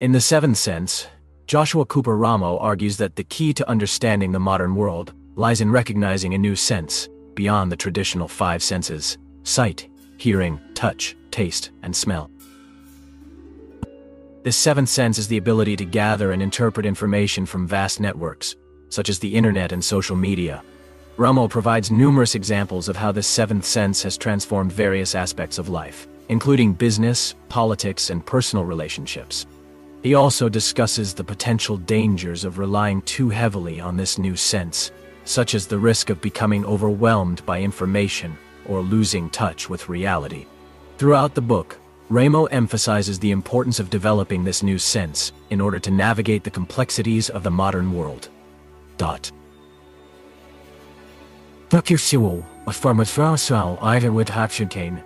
In The Seventh Sense, Joshua Cooper Ramo argues that the key to understanding the modern world lies in recognizing a new sense beyond the traditional five senses sight, hearing, touch, taste, and smell. This seventh sense is the ability to gather and interpret information from vast networks, such as the internet and social media. Ramo provides numerous examples of how this seventh sense has transformed various aspects of life, including business, politics, and personal relationships. He also discusses the potential dangers of relying too heavily on this new sense, such as the risk of becoming overwhelmed by information or losing touch with reality. Throughout the book, Ramo emphasizes the importance of developing this new sense in order to navigate the complexities of the modern world. Dot. Dr. Sewell, a pharmaceutical either with Hapsutane